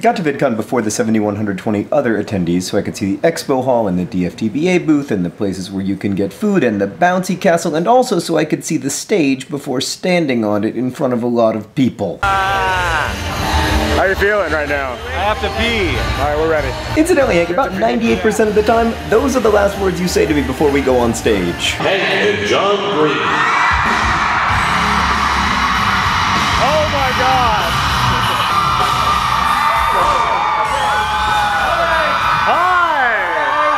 Got to VidCon before the 7120 other attendees so I could see the expo hall and the DFTBA booth and the places where you can get food and the bouncy castle and also so I could see the stage before standing on it in front of a lot of people. Ah. How are you feeling right now? I have to pee. All right, we're ready. Incidentally, Hank, about 98% of the time, those are the last words you say to me before we go on stage. Hank and John Green. God!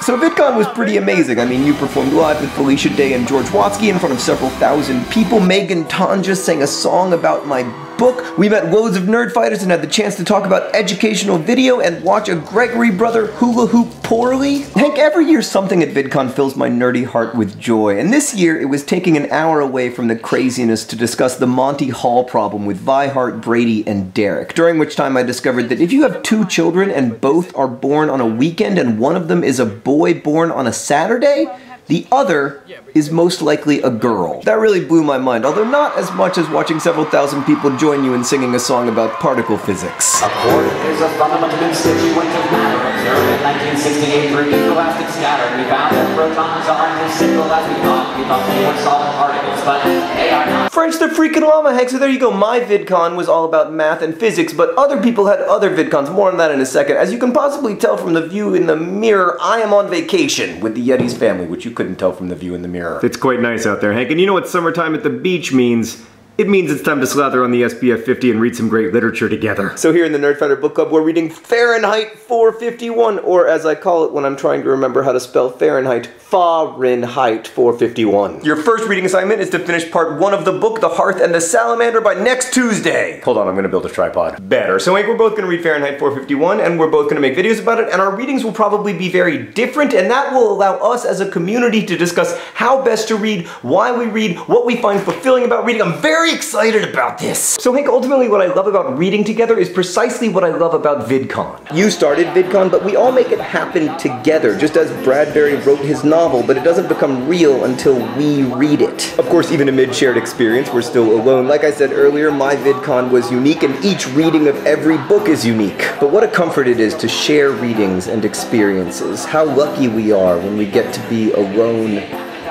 So VidCon was pretty amazing. I mean, you performed live with Felicia Day and George Watsky in front of several thousand people. Meghan Tonjes sang a song about my book. We met loads of Nerdfighters and had the chance to talk about educational video and watch a Gregory brother hula hoop poorly. Hank, every year something at VidCon fills my nerdy heart with joy. And this year it was taking an hour away from the craziness to discuss the Monty Hall problem with Vi Hart, Brady, and Derek. During which time I discovered that if you have two children and both are born on a weekend and one of them is a boy born on a Saturday, the other is most likely a girl. That really blew my mind, although not as much as watching several thousand people join you in singing a song about particle physics. A quark is a fundamental constituent of matter. Observed in 1968 through elastic scattering. We found that protons aren't as simple as we thought. We thought they were solid particles, but they are not. French the freaking llama, Hank. So there you go. My VidCon was all about math and physics, but other people had other VidCons. More on that in a second. As you can possibly tell from the view in the mirror, I am on vacation with the Yeti's family, which you couldn't tell from the view in the mirror. It's quite nice out there, Hank. And you know what summertime at the beach means? It means it's time to slather on the SPF 50 and read some great literature together. So here in the Nerdfighter Book Club, we're reading Fahrenheit 451, or as I call it when I'm trying to remember how to spell Fahrenheit, Fahrenheit 451. Your first reading assignment is to finish part one of the book, The Hearth and the Salamander, by next Tuesday. Hold on, I'm gonna build a tripod. Better. So Hank, we're both gonna read Fahrenheit 451, and we're both gonna make videos about it, and our readings will probably be very different, and that will allow us as a community to discuss how best to read, why we read, what we find fulfilling about reading. I'm very excited about this. So Hank, ultimately what I love about reading together is precisely what I love about VidCon. You started VidCon, but we all make it happen together, just as Bradbury wrote his novel, but it doesn't become real until we read it. Of course, even amid shared experience, we're still alone. Like I said earlier, my VidCon was unique, and each reading of every book is unique. But what a comfort it is to share readings and experiences. How lucky we are when we get to be alone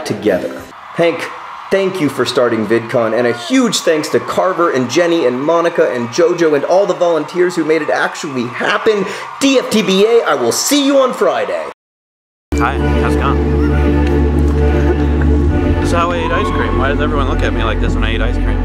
together. Hank, Thank you for starting VidCon, and a huge thanks to Carver and Jenny and Monica and JoJo and all the volunteers who made it actually happen. DFTBA, I will see you on Friday. Hi, how's it going? this is how I eat ice cream. Why does everyone look at me like this when I eat ice cream?